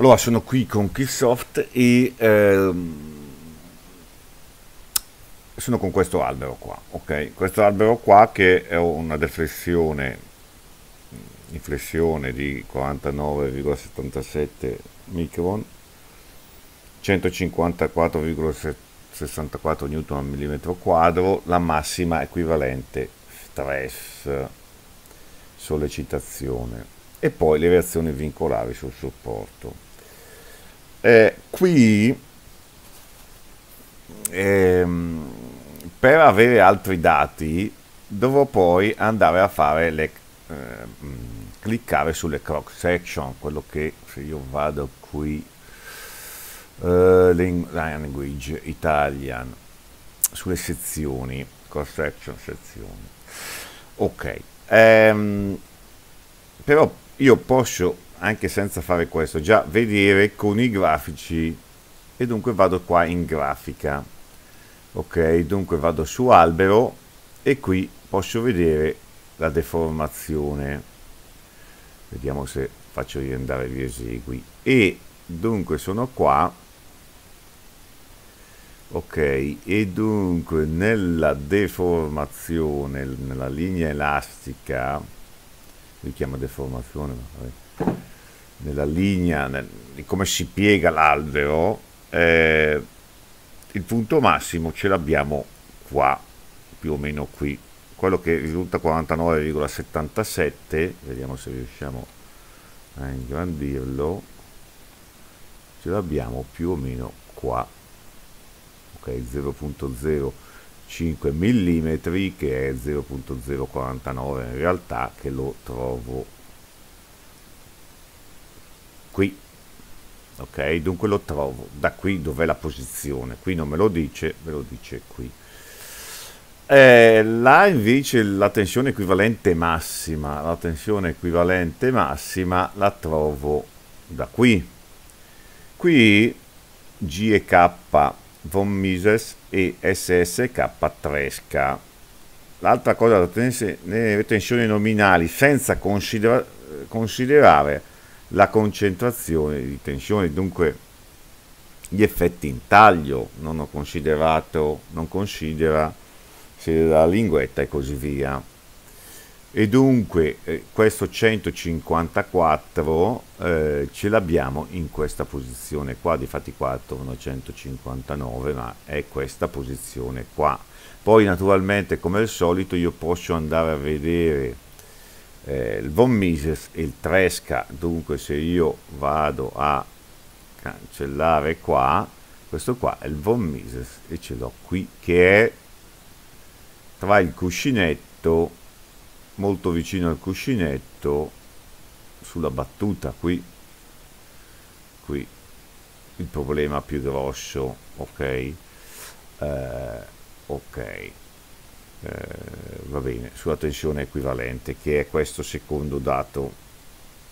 Allora, sono qui con Killsoft e ehm, sono con questo albero qua, ok? Questo albero qua che è una deflessione, inflessione di 49,77 micron, 154,64 Newton al millimetro quadro, la massima equivalente stress, sollecitazione e poi le reazioni vincolari sul supporto. Eh, qui ehm, per avere altri dati dovrò poi andare a fare le eh, cliccare sulle cross section quello che se io vado qui uh, language italian sulle sezioni cross section sezioni. Ok ehm, però io posso anche senza fare questo, già vedere con i grafici. E dunque vado qua in grafica. Ok dunque vado su albero e qui posso vedere la deformazione. Vediamo se faccio riandare gli esegui. E dunque sono qua. Ok e dunque nella deformazione nella linea elastica vi chiamo deformazione vabbè nella linea, nel, di come si piega l'albero, eh, il punto massimo ce l'abbiamo qua, più o meno qui. Quello che risulta 49,77, vediamo se riusciamo a ingrandirlo, ce l'abbiamo più o meno qua. Ok, 0.05 mm che è 0.049 in realtà che lo trovo qui ok? Dunque lo trovo. Da qui dov'è la posizione? Qui non me lo dice me lo dice qui. Eh, là invece la tensione equivalente massima la tensione equivalente massima la trovo da qui. Qui G e K von Mises e SSK Tresca. L'altra cosa da tenersi nelle tensioni nominali senza considera considerare la concentrazione di tensione, dunque gli effetti in taglio, non ho considerato, non considera se la linguetta e così via. E dunque eh, questo 154 eh, ce l'abbiamo in questa posizione qua, attorno a 159, ma è questa posizione qua. Poi naturalmente come al solito io posso andare a vedere eh, il von Mises e il Tresca, dunque se io vado a cancellare qua, questo qua è il von Mises e ce l'ho qui che è tra il cuscinetto, molto vicino al cuscinetto, sulla battuta qui, qui. Il problema più grosso, ok? Eh, ok. Eh, va bene, sulla tensione equivalente, che è questo secondo dato,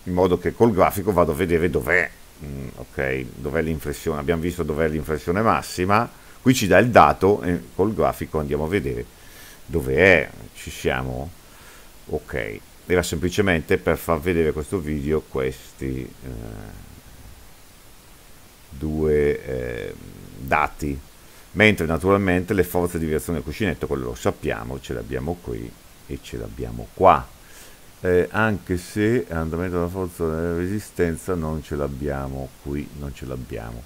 in modo che col grafico vado a vedere dov'è, mm, ok, dov'è l'inflessione, abbiamo visto dov'è l'inflessione massima, qui ci dà il dato e col grafico andiamo a vedere dove è, ci siamo, ok, era semplicemente per far vedere questo video questi eh, due eh, dati mentre naturalmente le forze di vibrazione del cuscinetto, quello lo sappiamo, ce l'abbiamo qui e ce l'abbiamo qua. Eh, anche se andamento della forza della resistenza non ce l'abbiamo qui, non ce l'abbiamo.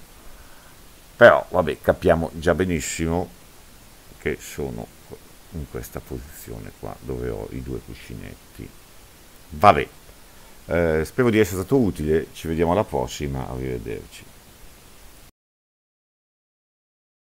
Però, vabbè, capiamo già benissimo che sono in questa posizione qua, dove ho i due cuscinetti. Vabbè, eh, spero di essere stato utile, ci vediamo alla prossima, arrivederci.